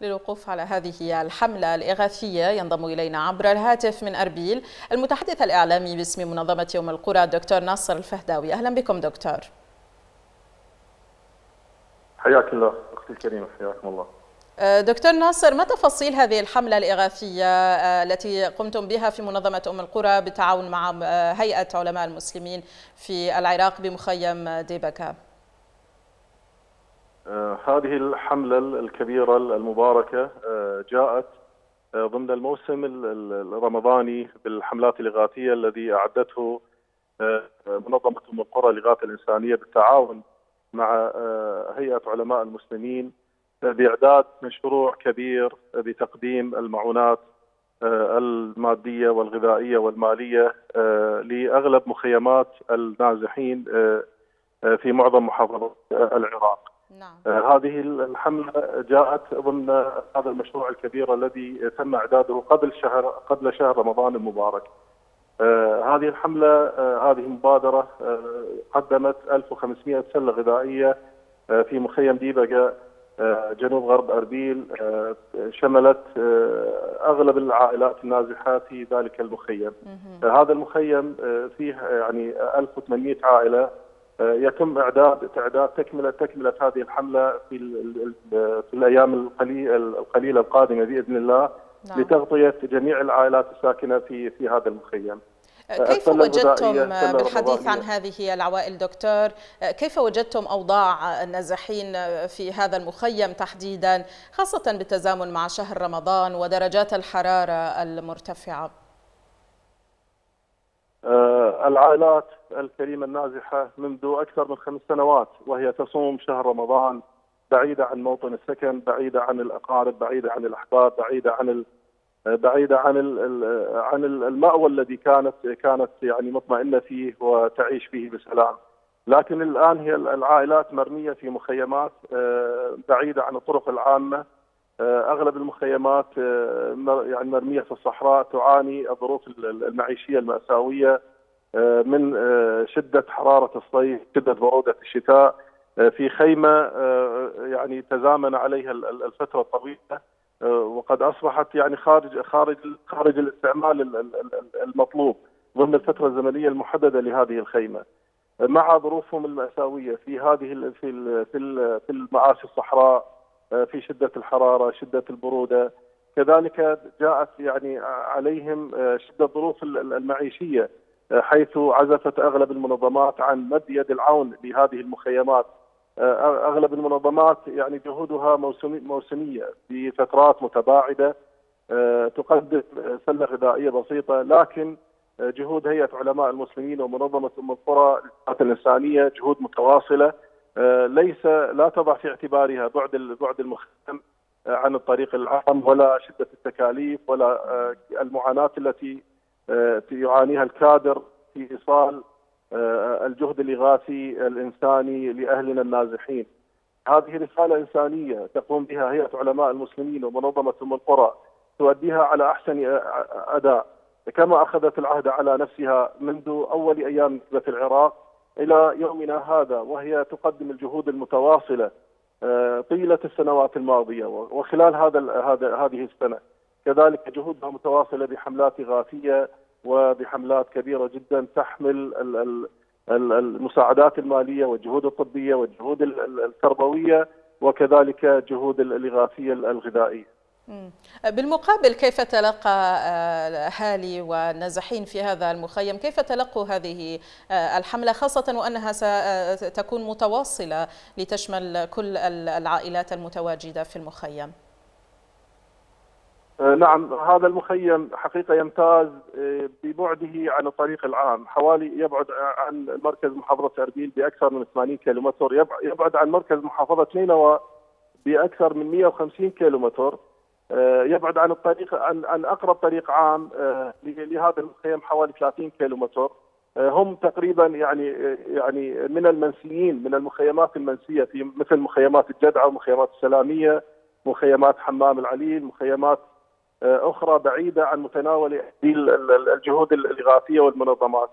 للوقوف على هذه الحملة الإغاثية ينضم إلينا عبر الهاتف من أربيل المتحدث الإعلامي باسم منظمة يوم القرى الدكتور ناصر الفهداوي. أهلا بكم دكتور. حياك الله أختي الكريمة حياكم الله. أه، دكتور ناصر ما تفاصيل هذه الحملة الإغاثية أه، التي قمتم بها في منظمة أم القرى بالتعاون مع أه، هيئة علماء المسلمين في العراق بمخيم ديبكا؟ هذه الحملة الكبيرة المباركة جاءت ضمن الموسم الرمضاني بالحملات الإغاثية الذي أعدته منظمة أم القرى للإغاثة الإنسانية بالتعاون مع هيئة علماء المسلمين بإعداد مشروع كبير بتقديم المعونات آه، المادية والغذائية والمالية آه، لأغلب مخيمات النازحين آه، في معظم محافظات العراق. نعم. هذه الحملة جاءت ضمن هذا المشروع الكبير الذي تم إعداده قبل شهر قبل شهر رمضان المبارك. هذه الحملة هذه مبادرة قدمت 1500 سلة غذائية في مخيم ديبقه آه، جنوب غرب أربيل آه، شملت آه، أغلب العائلات النازحة في ذلك المخيم. هذا المخيم فيه يعني 1800 عائلة يتم اعداد تعداد تكمله تكملة هذه الحملة في في الأيام القليلة القادمة بإذن الله نعم. لتغطية جميع العائلات الساكنة في في هذا المخيم. كيف وجدتم بالحديث عن هذه العوائل دكتور كيف وجدتم أوضاع النازحين في هذا المخيم تحديدا خاصة بالتزامن مع شهر رمضان ودرجات الحرارة المرتفعة آه، العائلات الكريمة النازحة منذ أكثر من خمس سنوات وهي تصوم شهر رمضان بعيدة عن موطن السكن بعيدة عن الأقارب بعيدة عن الأحباب بعيدة عن بعيدة عن عن المأوى الذي كانت كانت يعني مطمئنة فيه وتعيش فيه بسلام. لكن الآن هي العائلات مرمية في مخيمات آه، بعيدة عن الطرق العامة آه، أغلب المخيمات آه، يعني مرمية في الصحراء تعاني الظروف المعيشية المأساوية من شدة حرارة الصيف، شدة برودة الشتاء. في خيمة يعني تزامن عليها الفترة الطويلة آه، وقد أصبحت يعني خارج خارج خارج الاستعمال المطلوب ضمن الفترة الزمنية المحددة لهذه الخيمة. مع ظروفهم المأساوية في هذه في في المآسي الصحراء آه، في شدة الحرارة شدة البرودة. كذلك جاءت يعني عليهم آه، شدة الظروف المعيشية حيث عزفت أغلب المنظمات عن مد يد العون لهذه المخيمات. أغلب المنظمات يعني جهودها موسمية في فترات متباعدة. آه، تقدم سلة غذائية بسيطة لكن آه، جهود هيئة علماء المسلمين ومنظمة أم القرى الإنسانية جهود متواصلة. آه، ليس لا تضع في اعتبارها بعد بعد المخيم عن الطريق العام ولا شدة التكاليف ولا المعاناة التي يعانيها الكادر في إيصال آه، الجهد الإغاثي الإنساني لأهلنا النازحين. هذه رسالة إنسانية تقوم بها هيئة علماء المسلمين ومنظمة أم القرى تؤديها على أحسن أداء. كما أخذت العهد على نفسها منذ أول أيام نكبة العراق إلى يومنا هذا وهي تقدم الجهود المتواصلة آه، طيلة السنوات الماضية وخلال هذا هذا هذه السنة كذلك جهودها متواصلة بحملات إغاثية وبحملات كبيرة جدا تحمل المساعدات المالية والجهود الطبية والجهود التربوية وكذلك جهود الإغاثية الغذائية. بالمقابل كيف تلقى الاهالي والنازحين في هذا المخيم؟ كيف تلقوا هذه آه، الحملة؟ خاصة وأنها ستكون متواصلة لتشمل كل العائلات المتواجدة في المخيم. آه، نعم. هذا المخيم حقيقة يمتاز آه، ببعده عن الطريق العام. حوالي يبعد عن مركز محافظة أربيل بأكثر من 80 كيلومتر. يبعد عن مركز محافظة نينوى بأكثر من 150 كيلومتر. آه، يبعد عن الطريق عن, عن أقرب طريق عام لهذا المخيم حوالي 30 كيلومتر هم تقريبا يعني يعني من المنسيين من المخيمات المنسية في مثل مخيمات الجدعه ومخيمات السلامية مخيمات حمام العليل مخيمات آه، أخرى بعيدة عن متناول الجهود الإغاثية والمنظمات.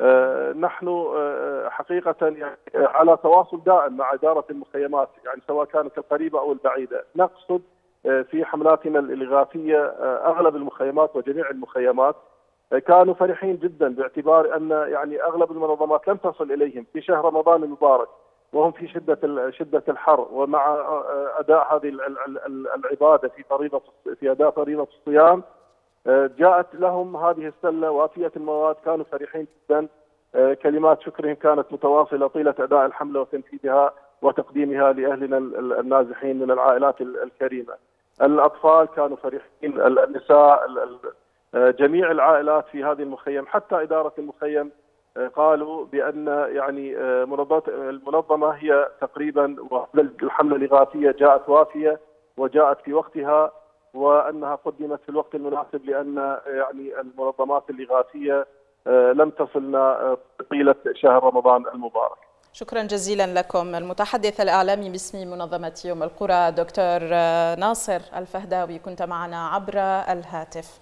آه، نحن آه، حقيقة يعني على تواصل دائم مع إدارة المخيمات يعني سواء كانت القريبة أو البعيدة، نقصد في حملاتنا الإغاثية أغلب المخيمات وجميع المخيمات كانوا فرحين جدا باعتبار أن يعني أغلب المنظمات لم تصل إليهم في شهر رمضان المبارك وهم في شدة شدة الحر ومع أداء هذه العبادة في فريضة في أداء فريضة الصيام جاءت لهم هذه السلة وافية المواد كانوا فرحين جدا كلمات شكرهم كانت متواصلة طيلة أداء الحملة وتنفيذها وتقديمها لأهلنا النازحين من العائلات الكريمة. الأطفال كانوا فرحين النساء جميع العائلات في هذه المخيم حتى إدارة المخيم قالوا بأن يعني المنظمة هي تقريبا الحملة الإغاثية جاءت وافية وجاءت في وقتها وأنها قدمت في الوقت المناسب لأن يعني المنظمات الإغاثية لم تصلنا طيلة شهر رمضان المبارك. شكرا جزيلا لكم. المتحدث الإعلامي باسم منظمة يوم القرى دكتور ناصر الفهداوي كنت معنا عبر الهاتف.